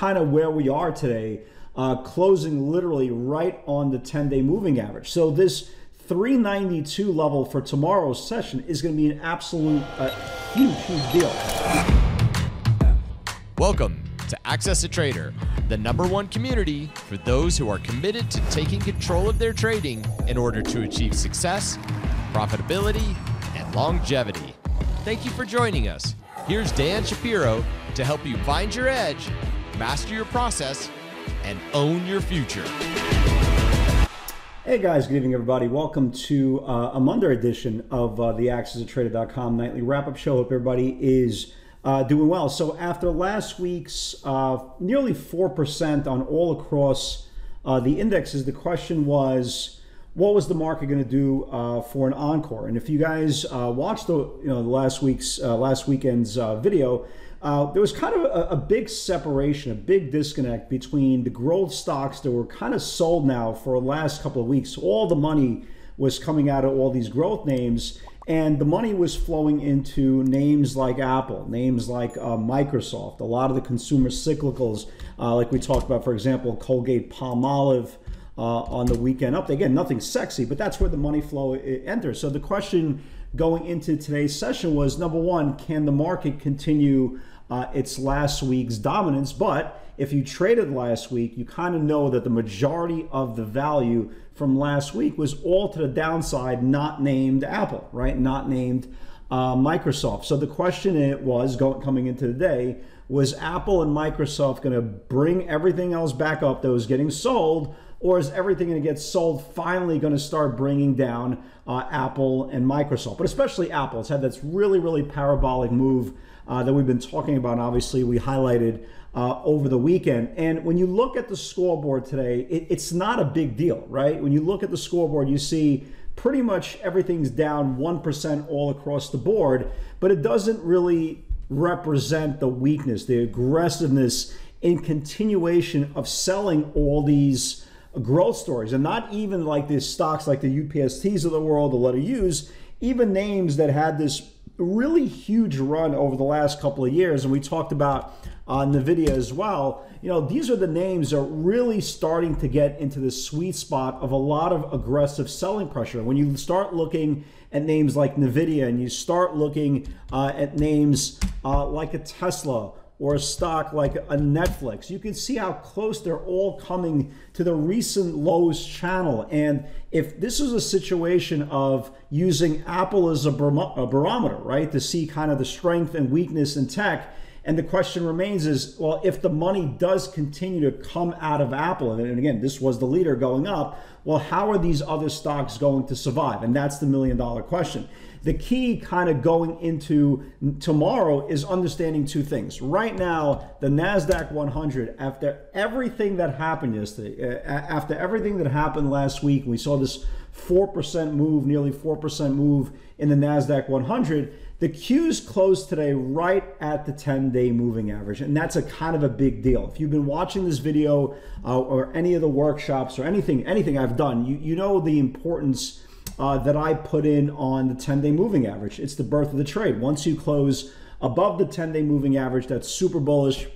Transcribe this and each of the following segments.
kind of where we are today, uh, closing literally right on the 10 day moving average. So this 392 level for tomorrow's session is going to be an absolute uh, huge, huge deal. Welcome to Access a Trader, the number one community for those who are committed to taking control of their trading in order to achieve success, profitability, and longevity. Thank you for joining us. Here's Dan Shapiro to help you find your edge, master your process, and own your future. Hey guys, good evening everybody. Welcome to uh, a Monday edition of uh, the Trader.com nightly wrap-up show. Hope everybody is uh, doing well. So after last week's uh, nearly 4% on all across uh, the indexes, the question was, what was the market going to do uh, for an encore? And if you guys watched the you know last week's last weekend's video, there was kind of a, a, big separation, a big disconnect between the growth stocks that were kind of sold now for the last couple of weeks. All the money was coming out of all these growth names and the money was flowing into names like Apple, names like uh, Microsoft, a lot of the consumer cyclicals, uh, like we talked about, for example, Colgate Palmolive uh, on the weekend up. Again, nothing sexy, but that's where the money flow enters. So the question going into today's session was number one, can the market continue uh, its last week's dominance? But if you traded last week, you kind of know that the majority of the value from last week was all to the downside, not named Apple, right? Not named uh, Microsoft. So the question it was going coming into the day was Apple and Microsoft going to bring everything else back up that was getting sold, or is everything going to get sold finally going to start bringing down uh, Apple and Microsoft? But especially Apple. It's had this really, really parabolic move uh, that we've been talking about. Obviously, we highlighted uh, over the weekend. And when you look at the scoreboard today, it, it's not a big deal, right? When you look at the scoreboard, you see pretty much everything's down 1% all across the board, but it doesn't really represent the weakness, the aggressiveness in continuation of selling all these growth stories and not even like these stocks like the UPSTs of the world, the letter U's, even names that had this really huge run over the last couple of years. And we talked about on NVIDIA as well. You know, these are the names that are really starting to get into the sweet spot of a lot of aggressive selling pressure. When you start looking at names like NVIDIA and you start looking uh, at names uh, like a Tesla or a stock like a Netflix, you can see how close they're all coming to the recent lows channel. And if this is a situation of using Apple as a, barometer, right, to see kind of the strength and weakness in tech, and the question remains is, well, if the money does continue to come out of Apple, and again, this was the leader going up, well, how are these other stocks going to survive? And that's the million dollar question. The key kind of going into tomorrow is understanding two things. Right now, the NASDAQ 100, after everything that happened yesterday, after everything that happened last week, we saw this 4% move, nearly 4% move in the NASDAQ 100 the Qs closed today right at the 10 day moving average, and that's a kind of a big deal. If you've been watching this video uh, or any of the workshops or anything, anything I've done, you, you know the importance uh, that I put in on the 10 day moving average. It's the birth of the trade. Once you close above the 10 day moving average, that's super bullish.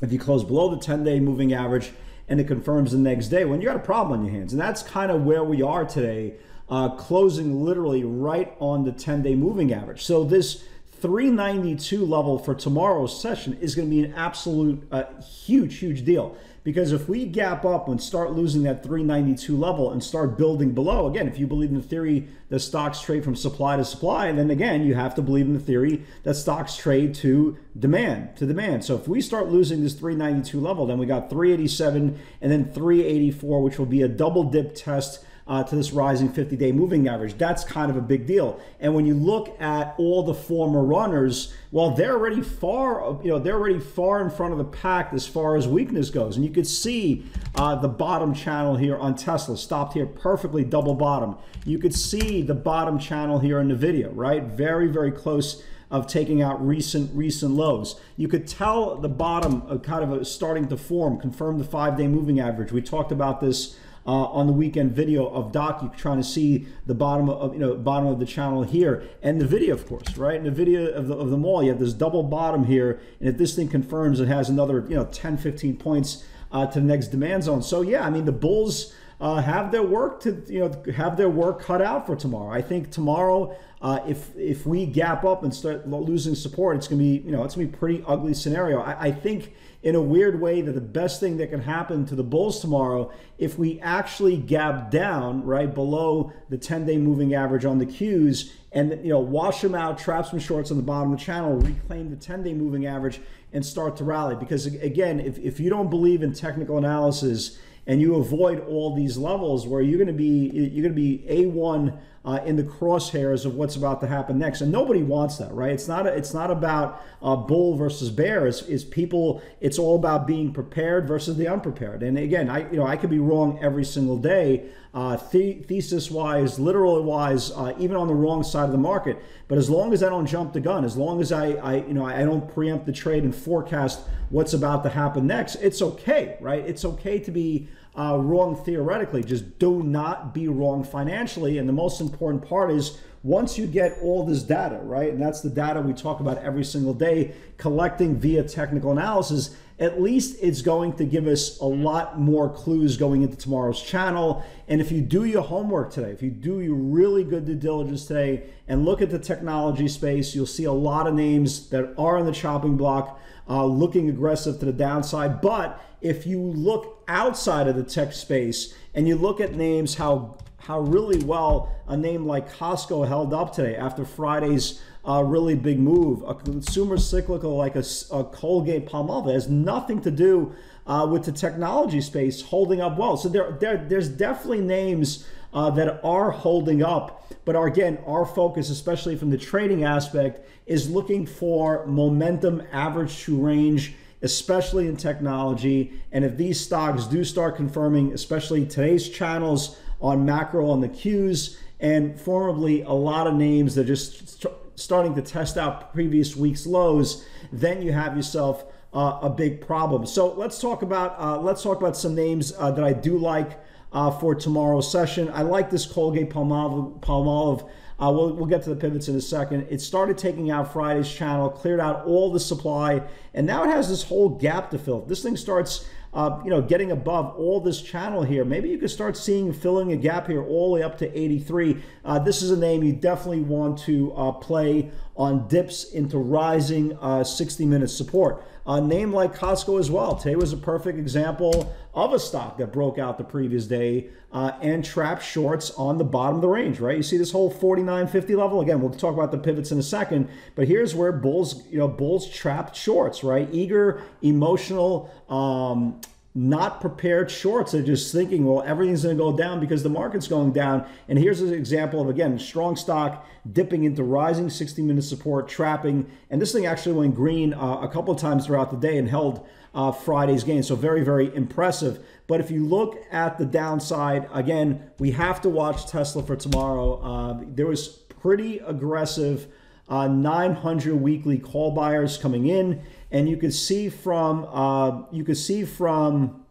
If you close below the 10 day moving average and it confirms the next day, when you got a problem on your hands. And that's kind of where we are today uh, closing literally right on the 10 day moving average. So this 392 level for tomorrow's session is going to be an absolute uh, huge, huge deal. Because if we gap up and start losing that 392 level and start building below, again, if you believe in the theory that stocks trade from supply to supply, then again, you have to believe in the theory that stocks trade to demand, to demand. So if we start losing this 392 level, then we got 387 and then 384, which will be a double dip test uh, to this rising 50 day moving average. That's kind of a big deal. And when you look at all the former runners, well, they're already far, you know, they're already far in front of the pack as far as weakness goes. And you could see uh, the bottom channel here on Tesla stopped here perfectly double bottom. You could see the bottom channel here in NVIDIA, right? Very, very close of taking out recent recent lows. You could tell the bottom kind of starting to form, confirm the five day moving average. We talked about this uh, on the weekend video of Doc. You're trying to see the bottom of you know bottom of the channel here, and the video, of course, right? In the video of the of the mall, you have this double bottom here, and if this thing confirms, it has another you know 10, 15 points uh, to the next demand zone. So yeah, I mean the Bulls uh, have their work to you know have their work cut out for tomorrow. I think tomorrow, uh, if if we gap up and start losing support, it's gonna be you know it's gonna be pretty ugly scenario. I, I think in a weird way that the best thing that can happen to the Bulls tomorrow if we actually gap down right below the 10-day moving average on the Qs and you know wash them out, trap some shorts on the bottom of the channel, reclaim the 10-day moving average, and start to rally. Because again, if, if you don't believe in technical analysis and you avoid all these levels where you're going to be you're going to be a1 uh, in the crosshairs of what's about to happen next. And nobody wants that right? It's not a, it's not about uh, bull versus bear. It's, it's people it's all about being prepared versus the unprepared. And again i you know i could be wrong every single day. Uh, the- thesis wise literal wise uh, even on the wrong side of the market. But as long as i don't jump the gun as long as i, I you know i don't preempt the trade and forecast what's about to happen next it's okay right? It's okay to be uh, wrong theoretically. Just do not be wrong financially. And the most important part is once you get all this data, right? And that's the data we talk about every single day, collecting via technical analysis. At least it's going to give us a lot more clues going into tomorrow's channel. And if you do your homework today, if you do your really good due diligence today and look at the technology space, you'll see a lot of names that are on the chopping block uh, looking aggressive to the downside. But if you look outside of the tech space and you look at names, how how really well a name like Costco held up today after Friday's uh, really big move. A consumer cyclical like a, a Colgate Palmolive has nothing to do uh, with the technology space holding up well. So there, there there's definitely names uh, that are holding up. But our, again, our focus, especially from the trading aspect, is looking for momentum, average true range especially in technology. And if these stocks do start confirming, especially today's channels on macro on the Qs, and formally a lot of names that are just st- starting to test out previous week's lows, then you have yourself uh, a big problem. So let's talk about uh, let's talk about some names uh, that I do like uh, for tomorrow's session. I like this Colgate Palmolive. Palmolive uh, we'll, we'll get to the pivots in a second. It started taking out Friday's channel, cleared out all the supply, and now it has this whole gap to fill. This thing starts, uh, you know, getting above all this channel here. Maybe you could start seeing filling a gap here all the way up to 83. Uh, this is a name you definitely want to uh, play on dips into rising 60-minute uh, support. A name like Costco as well. Today was a perfect example of a stock that broke out the previous day uh, and trapped shorts on the bottom of the range, right? You see this whole 49.50 level. Again, we'll talk about the pivots in a second, but here's where bulls, you know, bulls trapped shorts, right? Eager, emotional, um, not prepared shorts. They're just thinking, well, everything's going to go down because the market's going down. And here's an example of, again, strong stock dipping into rising 60 minute support, trapping. And this thing actually went green uh, a couple of times throughout the day and held uh, Friday's gain. So very, very impressive. But if you look at the downside, again, we have to watch Tesla for tomorrow. Uh, there was pretty aggressive uh, 900 weekly call buyers coming in, and you could see from uh, you could see from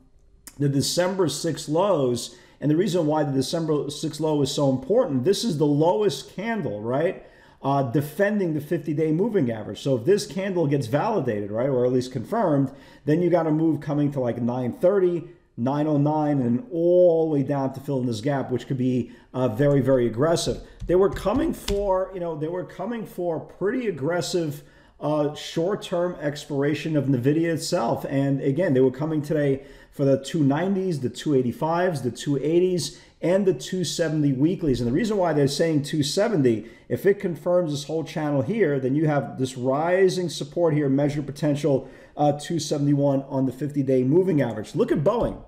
the December 6 lows. And the reason why the December 6 low is so important, this is the lowest candle, right? uh, defending the 50 day moving average. So if this candle gets validated, right, or at least confirmed, then you got a move coming to like 930, 909, and all the way down to fill in this gap, which could be uh, very, very aggressive. They were coming for, you know, they were coming for pretty aggressive uh, short-term expiration of NVIDIA itself. And again, they were coming today for the 290s, the 285s, the 280s, and the 270 weeklies. And the reason why they're saying 270, if it confirms this whole channel here, then you have this rising support here, measure potential uh, 271 on the 50 day moving average. Look at Boeing.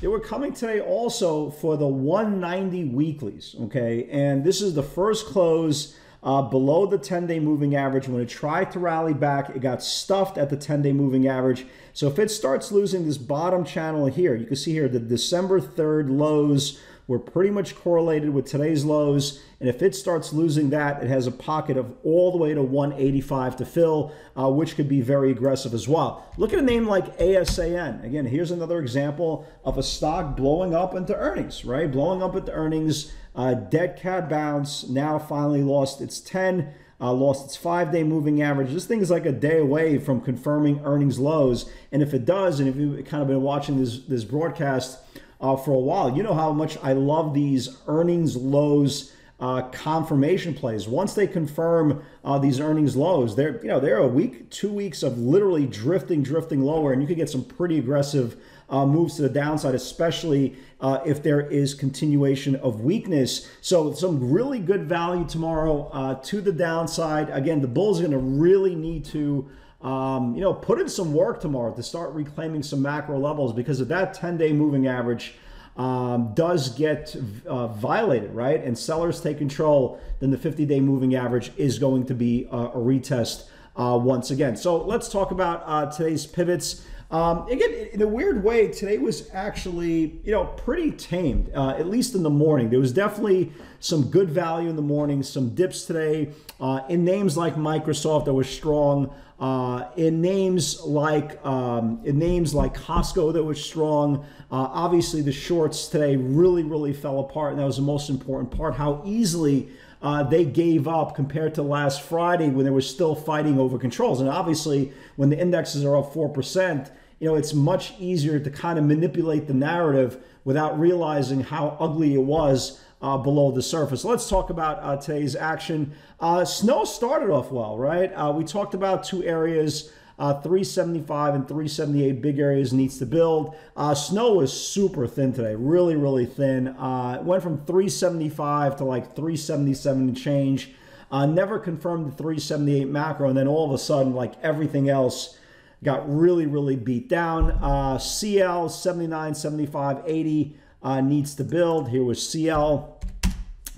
They were coming today also for the 190 weeklies, okay? And this is the first close uh, below the 10 day moving average. When it tried to rally back, it got stuffed at the 10 day moving average. So if it starts losing this bottom channel here, you can see here the December 3rd lows We're pretty much correlated with today's lows. And if it starts losing that, it has a pocket of all the way to 185 to fill, uh, which could be very aggressive as well. Look at a name like ASAN. Again, here's another example of a stock blowing up into earnings, right? Blowing up into earnings. Uh, dead cat bounce now finally lost its 10 uh, lost its five day moving average. This thing is like a day away from confirming earnings lows. And if it does, and if you've kind of been watching this, this broadcast uh, for a while, you know how much I love these earnings lows. Uh, confirmation plays. Once they confirm uh, these earnings lows, they're you know they're a week, two weeks of literally drifting, drifting lower, and you could get some pretty aggressive uh, moves to the downside, especially uh, if there is continuation of weakness. So, some really good value tomorrow uh, to the downside. Again, the Bulls are going to really need to. Um, you know, put in some work tomorrow to start reclaiming some macro levels because if that 10 day moving average um, does get uh, violated, right, and sellers take control, then the 50 day moving average is going to be uh, a retest uh, once again. So let's talk about uh, today's pivots. Um, again, in a weird way, today was actually, you know, pretty tamed, uh, at least in the morning. There was definitely some good value in the morning, some dips today. Uh, in names like Microsoft, that was strong. Uh, in names like um, in names like Costco, that was strong. Uh, obviously, the shorts today really, really fell apart, and that was the most important part. How easily uh, they gave up compared to last Friday when they were still fighting over controls. And obviously, when the indexes are up 4%, you know, it's much easier to kind of manipulate the narrative without realizing how ugly it was uh, below the surface. Let's talk about uh, today's action. Uh, snow started off well, right? Uh, we talked about two areas. Uh, 375 and 378 big areas needs to build. Uh, snow was super thin today, really, really thin. it went from 375 to like 377 and change. never confirmed the 378 macro, and then all of a sudden, like everything else, got really, really beat down. CL 79, 75, 80 uh, needs to build. Here was CL,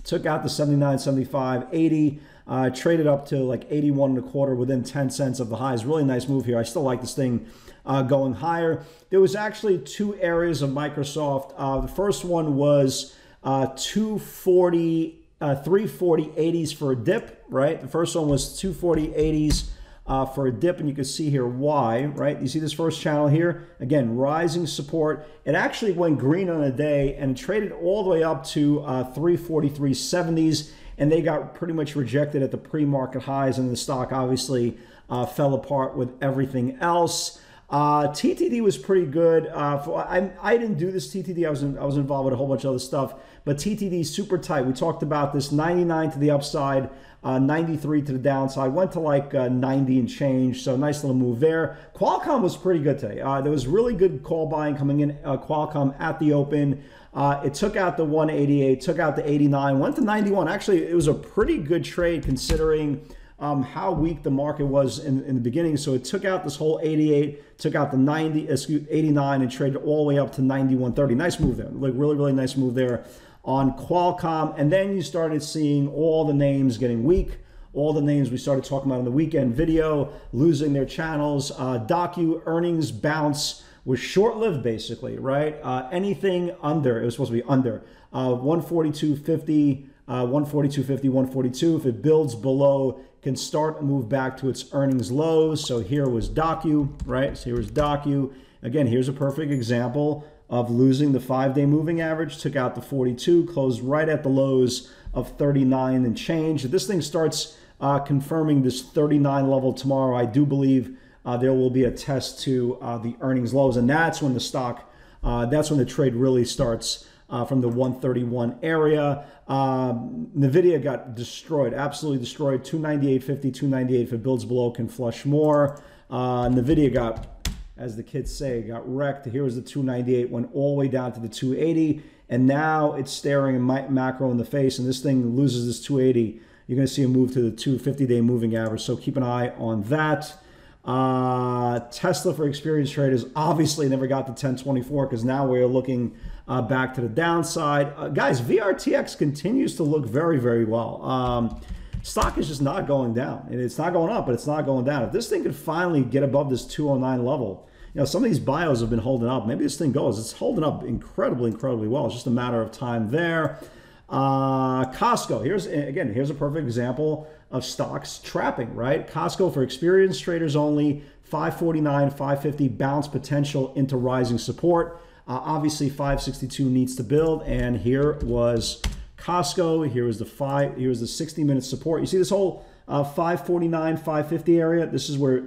took out the 79, 75, 80. Uh, traded up to like 81 and a quarter within 10 cents of the highs. Really nice move here. I still like this thing uh, going higher. There was actually two areas of Microsoft. Uh, the first one was uh, 240, uh, 340 80s for a dip, right? The first one was 240 80s uh, for a dip, and you can see here why, right? You see this first channel here? Again, rising support. It actually went green on a day and traded all the way up to uh, 343.70s, and they got pretty much rejected at the pre-market highs, and the stock obviously uh, fell apart with everything else. Uh, TTD was pretty good. Uh, for, I, I didn't do this TTD. I was in, I was involved with a whole bunch of other stuff, but TTD super tight. We talked about this 99 to the upside, uh, 93 to the downside. Went to like uh, 90 and change. So nice little move there. Qualcomm was pretty good today. Uh, there was really good call buying coming in. Uh, Qualcomm at the open. it took out the 188, took out the 89, went to 91. Actually, it was a pretty good trade considering um, how weak the market was in, in the beginning. So it took out this whole 88, took out the 90, excuse, 89, and traded all the way up to 91.30. Nice move there. Like really, really nice move there on Qualcomm. And then you started seeing all the names getting weak. All the names we started talking about in the weekend video losing their channels. Uh, Docu earnings bounce was short lived, basically, right? Uh, anything under, it was supposed to be under uh, 142.50. Uh, 142.50, 142. If it builds below can start move back to its earnings lows. So here was Docu, right? So here was Docu. Again, here's a perfect example of losing the five-day moving average. Took out the 42, closed right at the lows of 39 and change. If this thing starts uh, confirming this 39 level tomorrow, I do believe uh, there will be a test to uh, the earnings lows, and that's when the stock, uh, that's when the trade really starts uh, from the 131 area. Um, NVIDIA got destroyed, absolutely destroyed. 298.50, 298. If it builds below, can flush more. Uh, NVIDIA got, as the kids say, got wrecked. Here was the 298, went all the way down to the 280. And now it's staring a macro in the face, and this thing loses this 280. You're going to see a move to the 250 day moving average. So keep an eye on that. Uh, Tesla for experienced traders obviously never got to 1024 because now we're looking uh, back to the downside. Uh, guys, VRTX continues to look very, very well. Um, stock is just not going down. And it's not going up, but it's not going down. If this thing could finally get above this 209 level, you know, some of these bios have been holding up. Maybe this thing goes. It's holding up incredibly, incredibly well. It's just a matter of time there. Uh, Costco. Here's again. Here's a perfect example of stocks trapping. Right. Costco for experienced traders only. 549, 550 bounce potential into rising support. Uh, obviously, 562 needs to build, and here was Costco. Here was the five. Here was the 60 minute support. You see this whole uh, 549, 550 area. This is where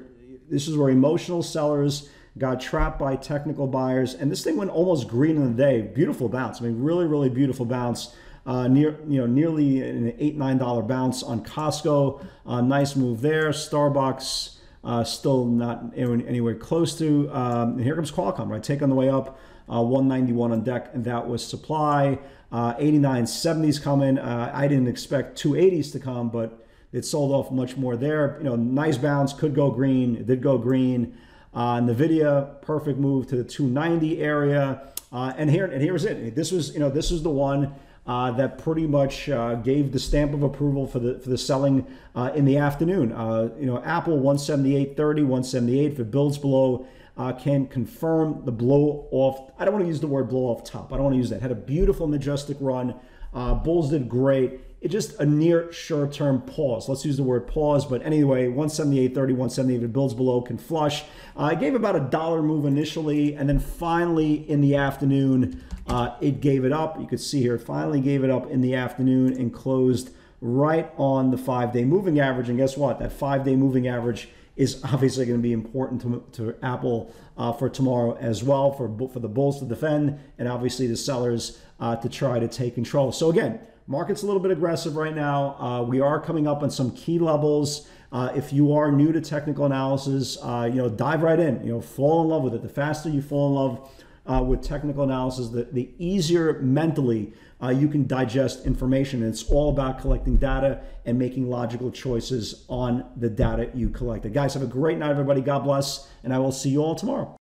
this is where emotional sellers got trapped by technical buyers, and this thing went almost green in the day. Beautiful bounce. I mean, really, really beautiful bounce. Uh, near, you know, nearly an eight nine dollar bounce on Costco. Uh, nice move there. Starbucks uh, still not anywhere close to. Um, and here comes Qualcomm, right? Take on the way up. Uh, 191 on deck, and that was supply. Uh, 89.70s coming. Uh, I didn't expect 280s to come, but it sold off much more there. You know, nice bounce, could go green. It did go green. Uh, Nvidia, perfect move to the 290 area. Uh, and here, and here's it. This was, you know, this was the one uh, that pretty much uh, gave the stamp of approval for the for the selling uh, in the afternoon. Uh, you know, Apple 178.30, 178. If it builds below, uh, can confirm the blow off. I don't want to use the word blow off top. I don't want to use that. Had a beautiful majestic run. Uh, Bulls did great. It's just a near short term pause. Let's use the word pause. But anyway, 178.30, 178. If it builds below, can flush. I gave about a dollar move initially, and then finally in the afternoon. Uh, it gave it up. You could see here, it finally gave it up in the afternoon and closed right on the five day moving average. And guess what? That five day moving average is obviously going to be important to, to Apple uh, for tomorrow as well, for, for the bulls to defend, and obviously the sellers uh, to try to take control. So, again, market's a little bit aggressive right now. Uh, we are coming up on some key levels. Uh, if you are new to technical analysis, uh, you know, dive right in. You know, fall in love with it. The faster you fall in love uh, with technical analysis, the, the easier mentally uh, you can digest information. And it's all about collecting data and making logical choices on the data you collected. Guys, have a great night, everybody. God bless, and I will see you all tomorrow.